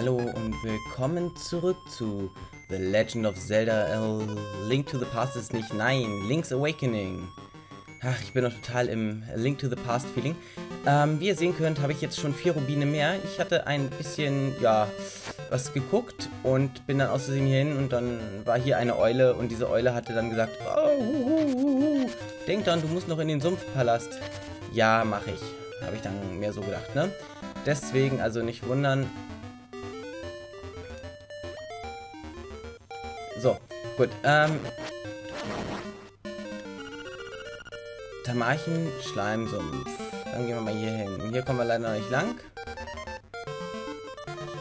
Hallo und willkommen zurück zu The Legend of Zelda A Link to the Past ist nicht, nein, Link's Awakening. Ach, ich bin noch total im Link to the Past Feeling. Ähm, wie ihr sehen könnt, habe ich jetzt schon vier Rubine mehr. Ich hatte ein bisschen, ja, was geguckt und bin dann aus Versehen hier hin und dann war hier eine Eule und diese Eule hatte dann gesagt, oh, hu, hu, hu, denk dran, du musst noch in den Sumpfpalast. Ja, mache ich. Habe ich dann mehr so gedacht, ne? Deswegen also nicht wundern. So, gut. Ähm, Tamarchen, Schleimsumpf. Dann gehen wir mal hier hin. Hier kommen wir leider noch nicht lang.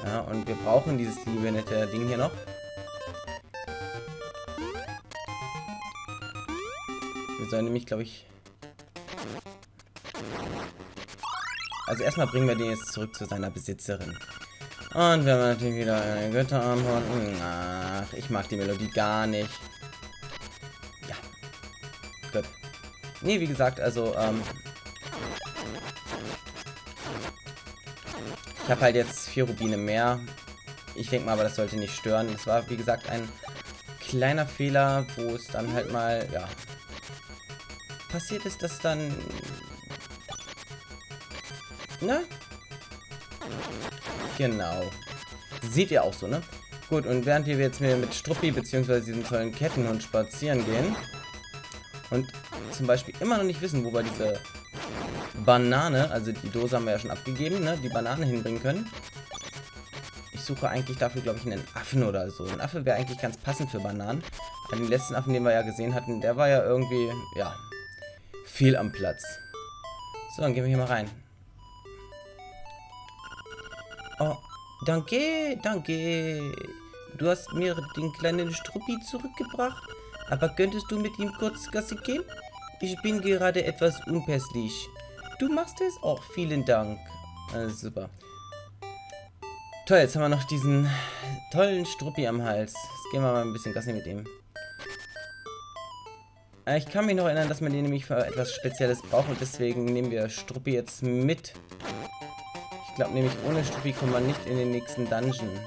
Ja, und wir brauchen dieses liebe nette Ding hier noch. Wir sollen nämlich, glaube ich... Also erstmal bringen wir den jetzt zurück zu seiner Besitzerin. Und wir haben natürlich wieder eine Götterarmhorn. Ach, ich mag die Melodie gar nicht. Ja. Gut. Nee, wie gesagt, also, ähm... Ich habe halt jetzt vier Rubine mehr. Ich denke mal, aber das sollte nicht stören. Es war, wie gesagt, ein kleiner Fehler, wo es dann halt mal, ja... Passiert ist, dass dann... Ne? Genau. Seht ihr auch so, ne? Gut, und während wir jetzt mit Struppi bzw. diesem tollen Kettenhund spazieren gehen und zum Beispiel immer noch nicht wissen, wo wir diese Banane, also die Dose haben wir ja schon abgegeben, ne? Die Banane hinbringen können. Ich suche eigentlich dafür, glaube ich, einen Affen oder so. Ein Affe wäre eigentlich ganz passend für Bananen. Aber den letzten Affen, den wir ja gesehen hatten, der war ja irgendwie, ja, viel am Platz. So, dann gehen wir hier mal rein. Oh, danke, danke. Du hast mir den kleinen Struppi zurückgebracht. Aber könntest du mit ihm kurz Gassi gehen? Ich bin gerade etwas unpässlich. Du machst es? Oh, vielen Dank. Also super. Toll, jetzt haben wir noch diesen tollen Struppi am Hals. Jetzt gehen wir mal ein bisschen Gassi mit ihm. Äh, ich kann mich noch erinnern, dass man den nämlich für etwas Spezielles braucht und deswegen nehmen wir Struppi jetzt mit glaube nämlich, ohne Struppi kommt man nicht in den nächsten Dungeon.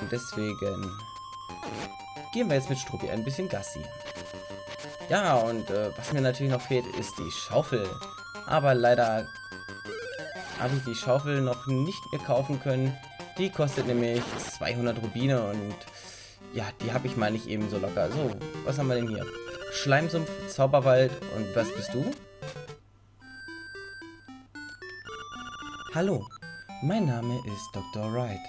Und deswegen gehen wir jetzt mit Struppi ein bisschen Gassi. Ja, und äh, was mir natürlich noch fehlt, ist die Schaufel. Aber leider habe ich die Schaufel noch nicht mehr kaufen können. Die kostet nämlich 200 Rubine und ja, die habe ich mal nicht eben so locker. So, was haben wir denn hier? Schleimsumpf, Zauberwald und was bist du? Hallo, mein Name ist Dr. Wright.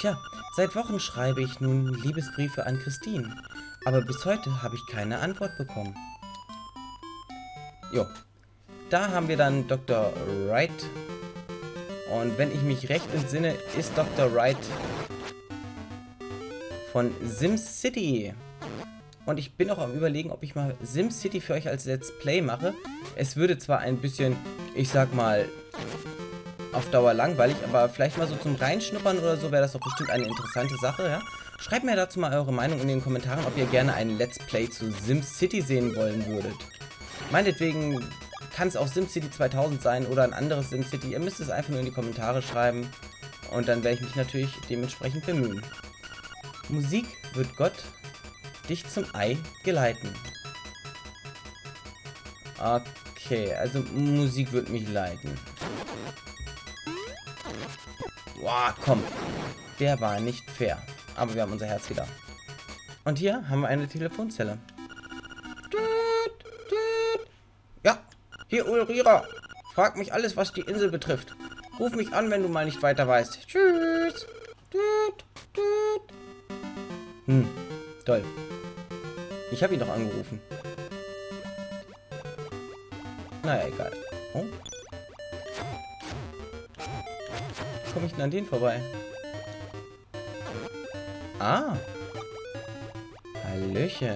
Tja, seit Wochen schreibe ich nun Liebesbriefe an Christine, aber bis heute habe ich keine Antwort bekommen. Jo, da haben wir dann Dr. Wright. Und wenn ich mich recht entsinne, ist Dr. Wright von SimCity. Und ich bin auch am überlegen, ob ich mal SimCity für euch als Let's Play mache. Es würde zwar ein bisschen, ich sag mal, auf Dauer langweilig, aber vielleicht mal so zum Reinschnuppern oder so wäre das doch bestimmt eine interessante Sache, ja? Schreibt mir dazu mal eure Meinung in den Kommentaren, ob ihr gerne ein Let's Play zu SimCity sehen wollen würdet. Meinetwegen kann es auch SimCity 2000 sein oder ein anderes SimCity. Ihr müsst es einfach nur in die Kommentare schreiben und dann werde ich mich natürlich dementsprechend bemühen. Musik wird Gott dich zum Ei geleiten. Okay, also Musik wird mich leiten. Boah, komm. Der war nicht fair. Aber wir haben unser Herz wieder. Und hier haben wir eine Telefonzelle. Ja, hier Ulrira. Frag mich alles, was die Insel betrifft. Ruf mich an, wenn du mal nicht weiter weißt. Tschüss. Hm, toll. Ich habe ihn doch angerufen. Naja, egal. Oh. Komme ich denn an den vorbei? Ah. Hallöchen.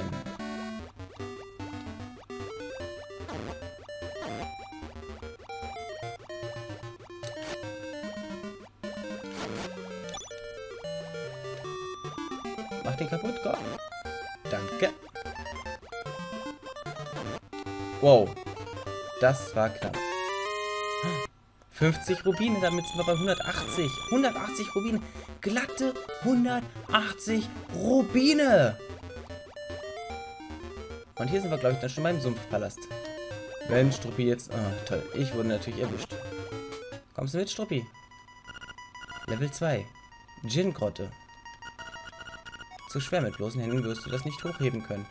Mach den kaputt, komm. Danke. Wow. Das war knapp. 50 Rubine, damit sind wir bei 180. 180 Rubine. Glatte 180 Rubine. Und hier sind wir, glaube ich, dann schon beim Sumpfpalast. Wenn Struppi jetzt... Oh, toll. Ich wurde natürlich erwischt. Kommst du mit, Struppi? Level 2. Gin-Grotte. Zu schwer mit bloßen Händen wirst du das nicht hochheben können.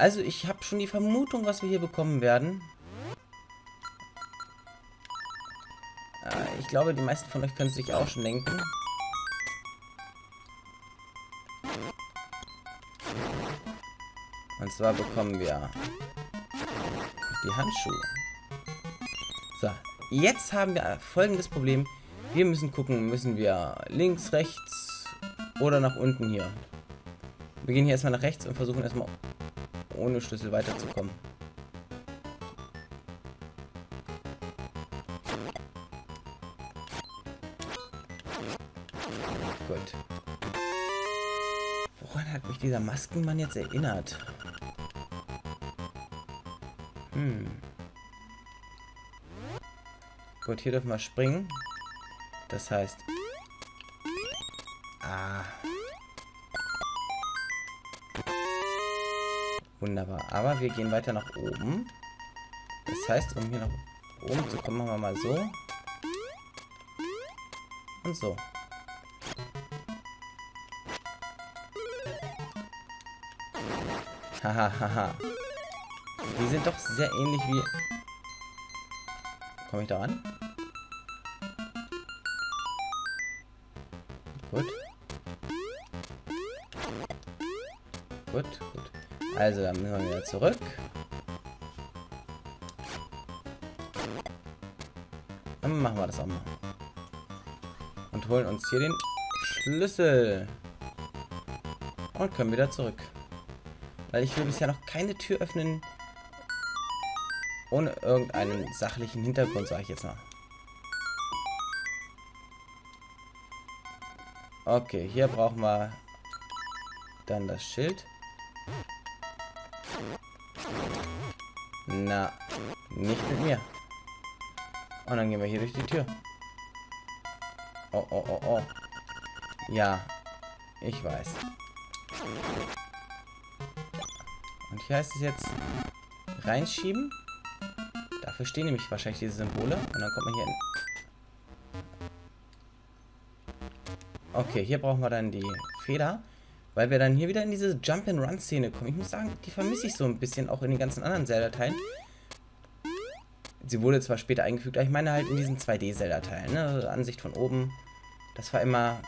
Also, ich habe schon die Vermutung, was wir hier bekommen werden. Äh, ich glaube, die meisten von euch können sich auch schon denken. Und zwar bekommen wir die Handschuhe. So, jetzt haben wir folgendes Problem. Wir müssen gucken, müssen wir links, rechts oder nach unten hier. Wir gehen hier erstmal nach rechts und versuchen erstmal ohne Schlüssel weiterzukommen. Gut. Woran hat mich dieser Maskenmann jetzt erinnert? Hm. Gut, hier dürfen wir springen. Das heißt... Ah. Wunderbar. Aber wir gehen weiter nach oben. Das heißt, um hier nach oben zu kommen, machen wir mal so. Und so. Hahaha. Die sind doch sehr ähnlich wie... Komme ich da an? Gut. Gut, gut. Also, dann müssen wir wieder zurück. Dann machen wir das auch mal. Und holen uns hier den Schlüssel. Und können wieder zurück. Weil ich will bisher noch keine Tür öffnen, ohne irgendeinen sachlichen Hintergrund, sage ich jetzt mal. Okay, hier brauchen wir dann das Schild. Na, nicht mit mir. Und dann gehen wir hier durch die Tür. Oh, oh, oh, oh. Ja, ich weiß. Und hier heißt es jetzt reinschieben. Dafür stehen nämlich wahrscheinlich diese Symbole. Und dann kommt man hier in... Okay, hier brauchen wir dann die Feder. Weil wir dann hier wieder in diese Jump-and-Run-Szene kommen. Ich muss sagen, die vermisse ich so ein bisschen auch in den ganzen anderen Zelda-Teilen. Sie wurde zwar später eingefügt, aber ich meine halt in diesen 2D-Zelda-Teilen. Ne? Ansicht von oben. Das war immer,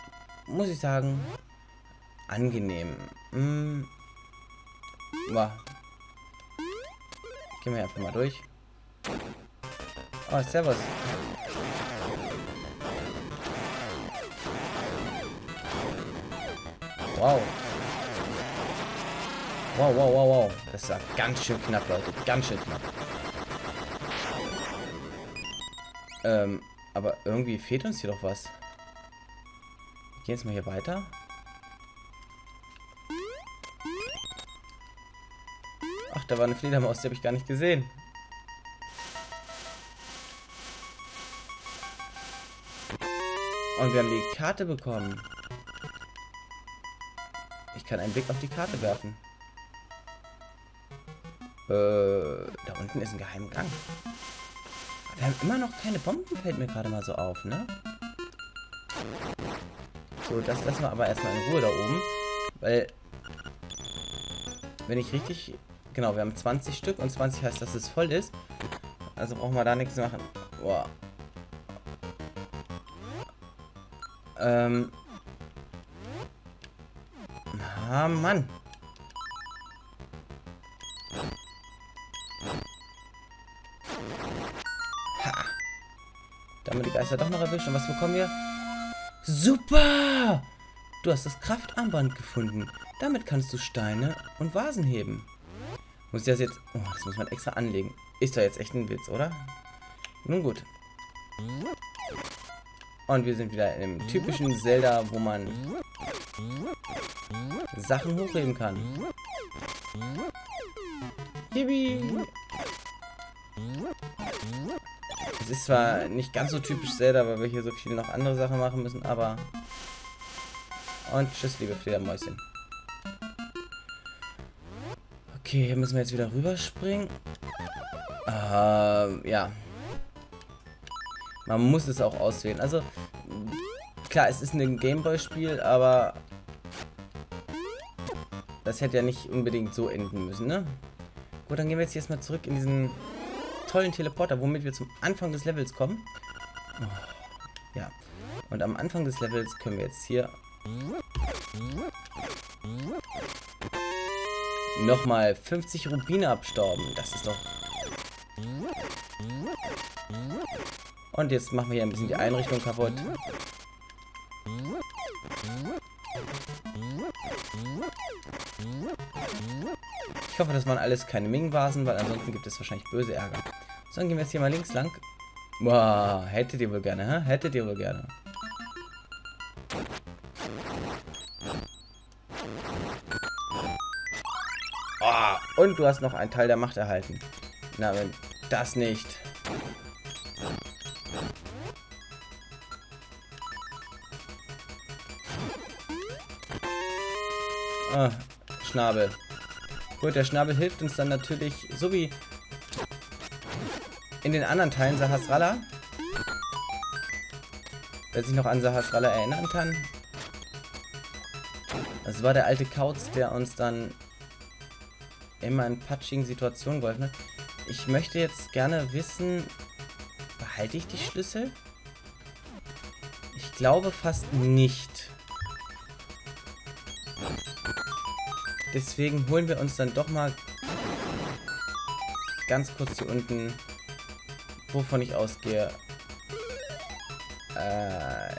muss ich sagen, angenehm. Hm. Ja. Gehen wir einfach mal durch. Oh, servus. Wow. Wow, wow, wow, wow. Das war ganz schön knapp, Leute. Ganz schön knapp. Ähm, aber irgendwie fehlt uns hier doch was. Wir gehen jetzt mal hier weiter. Ach, da war eine Fledermaus, die habe ich gar nicht gesehen. Und wir haben die Karte bekommen. Ich kann einen Blick auf die Karte werfen. Äh, da unten ist ein geheimer Gang. Wir haben immer noch keine Bomben, fällt mir gerade mal so auf, ne? So, das lassen wir aber erstmal in Ruhe da oben. Weil, wenn ich richtig... Genau, wir haben 20 Stück und 20 heißt, dass es voll ist. Also brauchen wir da nichts machen. Boah, Ähm. Ah, Mann. Die Geister doch noch erwischt. Und was bekommen wir? Super! Du hast das Kraftarmband gefunden. Damit kannst du Steine und Vasen heben. Muss ich das jetzt... Oh, das muss man extra anlegen. Ist doch jetzt echt ein Witz, oder? Nun gut. Und wir sind wieder im typischen Zelda, wo man Sachen hochheben kann. Yippie! Ist zwar nicht ganz so typisch Zelda, weil wir hier so viele noch andere Sachen machen müssen, aber... Und tschüss, liebe Fledermäuschen. Okay, hier müssen wir jetzt wieder rüberspringen. Ähm, ja. Man muss es auch auswählen. Also, klar, es ist ein Gameboy-Spiel, aber das hätte ja nicht unbedingt so enden müssen, ne? Gut, dann gehen wir jetzt erstmal zurück in diesen tollen Teleporter, womit wir zum Anfang des Levels kommen. Oh, ja. Und am Anfang des Levels können wir jetzt hier nochmal 50 Rubine abstauben. Das ist doch... Und jetzt machen wir hier ein bisschen die Einrichtung kaputt. Ich hoffe, das waren alles keine Ming-Vasen, weil ansonsten gibt es wahrscheinlich böse Ärger. Dann gehen wir jetzt hier mal links lang. Boah, hättet ihr wohl gerne, hä? Hättet ihr wohl gerne. Oh, und du hast noch einen Teil der Macht erhalten. Na, wenn das nicht. Ah, Schnabel. Gut, der Schnabel hilft uns dann natürlich, so wie in den anderen Teilen Sahasralla. Wer sich noch an Sahasralla erinnern kann. Das war der alte Kauz, der uns dann immer in patschigen Situationen geholfen hat. Ich möchte jetzt gerne wissen, behalte ich die Schlüssel? Ich glaube fast nicht. Deswegen holen wir uns dann doch mal ganz kurz hier unten, wovon ich ausgehe. Äh,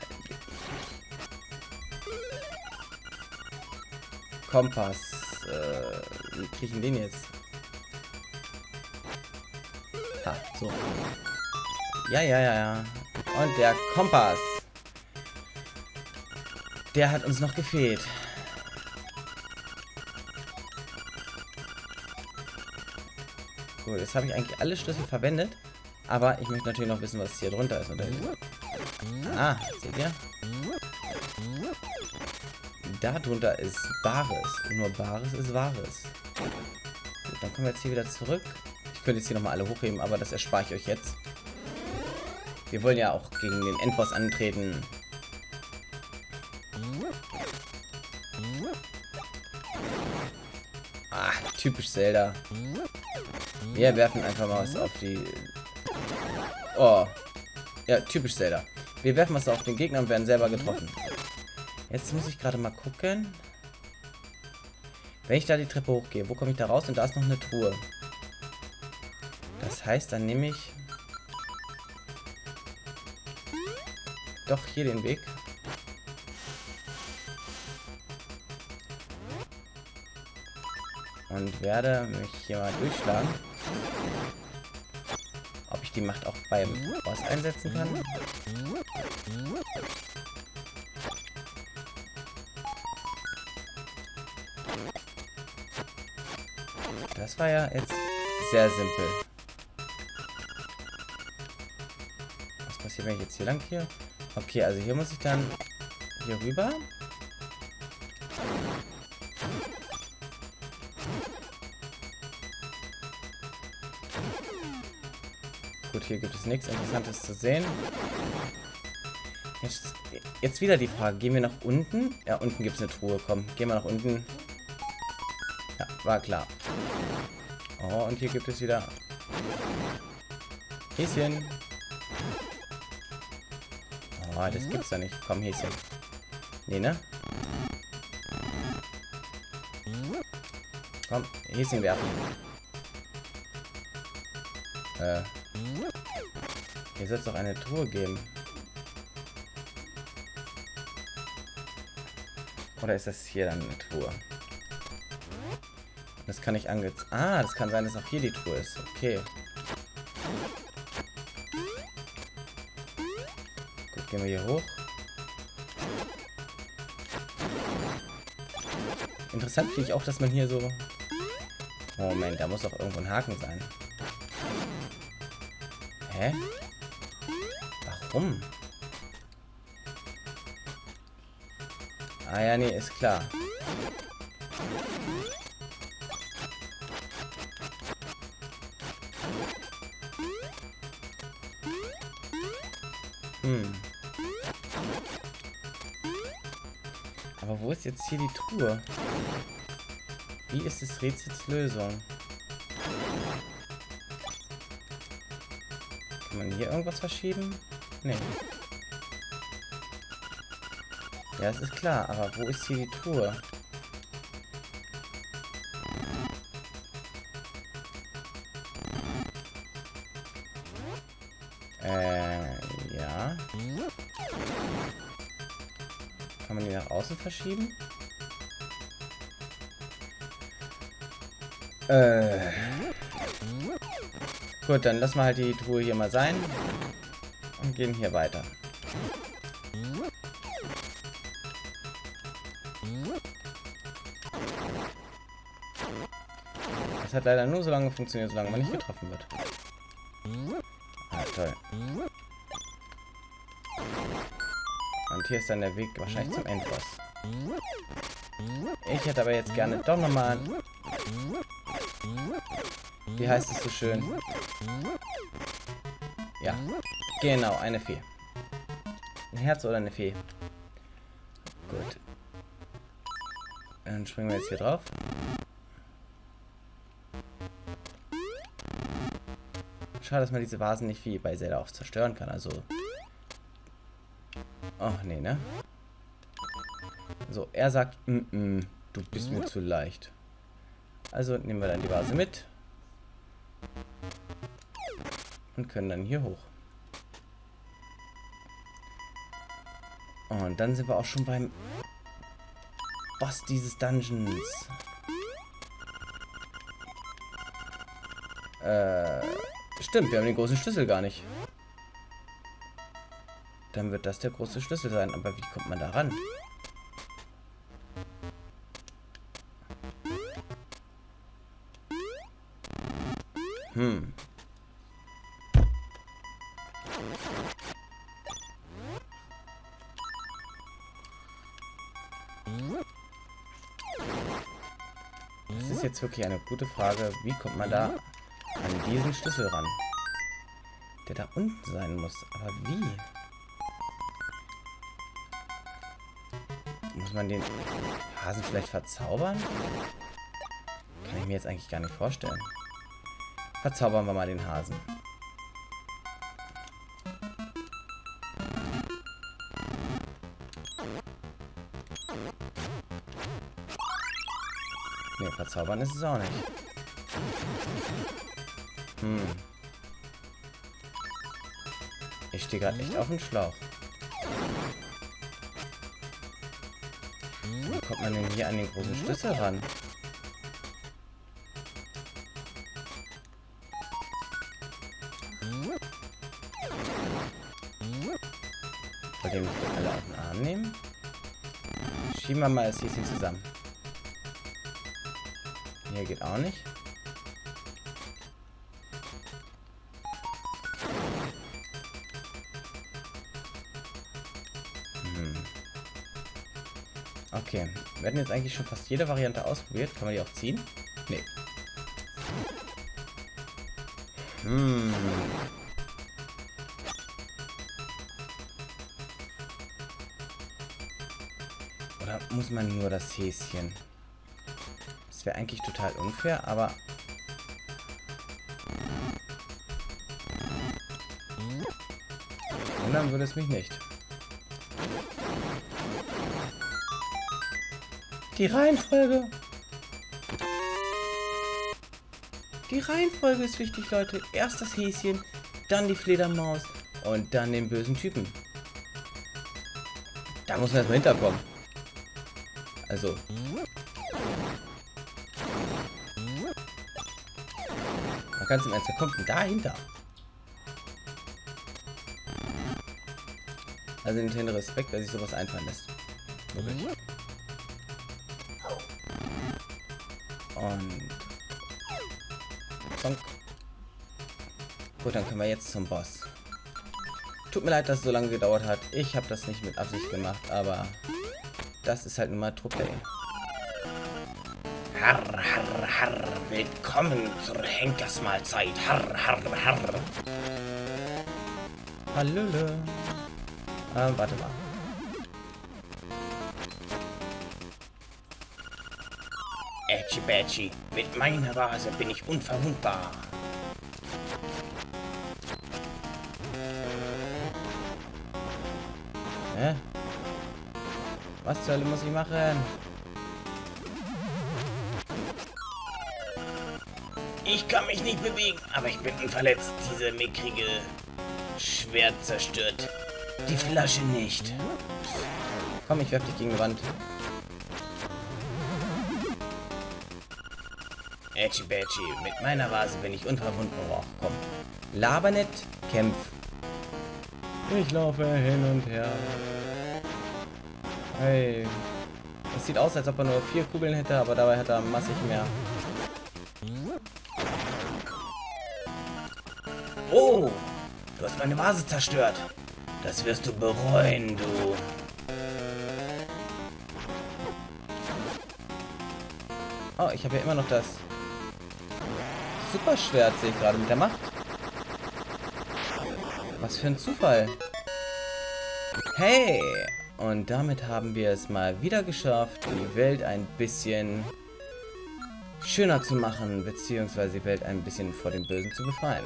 Kompass. Äh, wie kriege ich den jetzt? Ha, so. Ja, ja, ja, ja. Und der Kompass. Der hat uns noch gefehlt. Gut, jetzt habe ich eigentlich alle Schlüssel verwendet. Aber ich möchte natürlich noch wissen, was hier drunter ist. Ah, seht ihr? Da drunter ist Bares. Und nur Bares ist Wahres. Gut, dann kommen wir jetzt hier wieder zurück. Ich könnte jetzt hier nochmal alle hochheben, aber das erspare ich euch jetzt. Wir wollen ja auch gegen den Endboss antreten. Ah, typisch Zelda. Wir werfen einfach mal was auf die... Oh. Ja, typisch Zelda. Wir werfen was auf den Gegner und werden selber getroffen. Jetzt muss ich gerade mal gucken. Wenn ich da die Treppe hochgehe, wo komme ich da raus? Und da ist noch eine Truhe. Das heißt, dann nehme ich... Doch hier den Weg. Und werde mich hier mal durchschlagen die Macht auch beim Boss einsetzen kann. Das war ja jetzt sehr simpel. Was passiert, wenn ich jetzt hier lang gehe? Okay, also hier muss ich dann hier rüber. Hier gibt es nichts Interessantes zu sehen. Jetzt, jetzt wieder die Frage, gehen wir nach unten? Ja, unten gibt es eine Truhe, komm, gehen wir nach unten. Ja, war klar. Oh, und hier gibt es wieder... Häschen. Oh, das gibt's ja nicht. Komm, Häschen. Nee, ne? Komm, Häschen werfen. Äh, hier soll es doch eine Truhe geben. Oder ist das hier dann eine Truhe? Das kann ich ange... Ah, das kann sein, dass auch hier die Truhe ist. Okay. Gut, gehen wir hier hoch. Interessant finde ich auch, dass man hier so... Moment, da muss doch irgendwo ein Haken sein. Hä? Warum? Ah ja, nee, ist klar. Hm. Aber wo ist jetzt hier die Truhe? Wie ist das Rätsels Lösung? Kann man hier irgendwas verschieben? Nee. Ja, es ist klar, aber wo ist hier die Truhe? Äh, ja. Kann man die nach außen verschieben? Äh. Gut, dann lassen wir halt die Truhe hier mal sein. Gehen hier weiter. Das hat leider nur so lange funktioniert, solange man nicht getroffen wird. Ah, toll. Und hier ist dann der Weg wahrscheinlich zum Endboss. Ich hätte aber jetzt gerne doch nochmal... Wie heißt es so schön? Ja, genau, eine Fee. Ein Herz oder eine Fee? Gut. Dann springen wir jetzt hier drauf. Schade, dass man diese Vasen nicht wie bei Zelda auch zerstören kann. Also. Ach, nee, ne? So, er sagt, mm -mm, du bist mir zu leicht. Also nehmen wir dann die Vase mit. Und können dann hier hoch. Und dann sind wir auch schon beim Boss dieses Dungeons. Äh, stimmt, wir haben den großen Schlüssel gar nicht. Dann wird das der große Schlüssel sein. Aber wie kommt man da ran? Das ist jetzt wirklich eine gute Frage. Wie kommt man da an diesen Schlüssel ran? Der da unten sein muss. Aber wie? Muss man den Hasen vielleicht verzaubern? Kann ich mir jetzt eigentlich gar nicht vorstellen. Verzaubern wir mal den Hasen. Verzaubern ist es auch nicht. Hm. Ich stehe gerade echt auf dem Schlauch. Wie kommt man denn hier an den großen Schlüssel ran? Wollt ihr mich alle auf den Arm nehmen? Schieben wir mal das Häschen zusammen. Hier geht auch nicht. Hm. Okay. Wir hatten jetzt eigentlich schon fast jede Variante ausprobiert. Kann man die auch ziehen? Nee. Hm. Oder muss man nur das Häschen? Wäre eigentlich total unfair, aber... Wundern würde es mich nicht. Die Reihenfolge. Die Reihenfolge ist wichtig, Leute. Erst das Häschen, dann die Fledermaus und dann den bösen Typen. Da muss man erstmal hinterkommen. Also. Kann es im Ernst, wer kommt denn dahinter? Also Nintendo Respekt, dass sich sowas einfallen lässt. Wirklich. Und... Zonk. Gut, dann können wir jetzt zum Boss. Tut mir leid, dass es so lange gedauert hat. Ich habe das nicht mit Absicht gemacht, aber das ist halt nun mal Truppe. Harr, harr, harr, willkommen zur Henkersmahlzeit. Harr, harr, harr. Hallöle. Ähm, warte mal. Ätschi Bätschi, mit meiner Vase bin ich unverwundbar. Hä? Was zur Hölle muss ich machen? Ich kann mich nicht bewegen, aber ich bin unverletzt. Diese mickrige Schwert zerstört. Die Flasche nicht. Komm, ich werf dich gegen die Wand. Ätschi Bätschi, mit meiner Vase bin ich unverwundbar. Komm. Laber nicht, kämpf. Ich laufe hin und her. Hey. Es sieht aus, als ob er nur vier Kugeln hätte, aber dabei hat er massig mehr. Oh, du hast meine Vase zerstört. Das wirst du bereuen, du. Oh, ich habe ja immer noch das Superschwert, sehe ich gerade mit der Macht. Was für ein Zufall. Hey! Und damit haben wir es mal wieder geschafft, die Welt ein bisschen schöner zu machen, beziehungsweise die Welt ein bisschen vor dem Bösen zu befreien.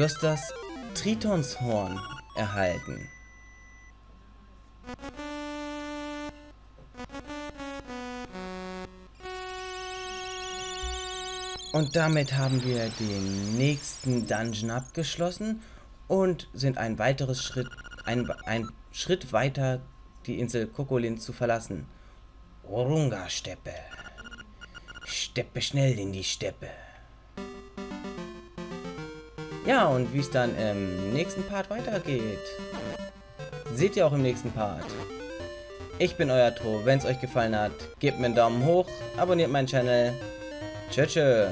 Du hast das Tritonshorn erhalten. Und damit haben wir den nächsten Dungeon abgeschlossen und sind ein weiteres Schritt, ein, ein Schritt weiter, die Insel Kokolin zu verlassen. Orunga-Steppe. Steppe schnell in die Steppe. Ja, und wie es dann im nächsten Part weitergeht, seht ihr auch im nächsten Part. Ich bin euer Tro. Wenn es euch gefallen hat, gebt mir einen Daumen hoch, abonniert meinen Channel. Tschö, tschö.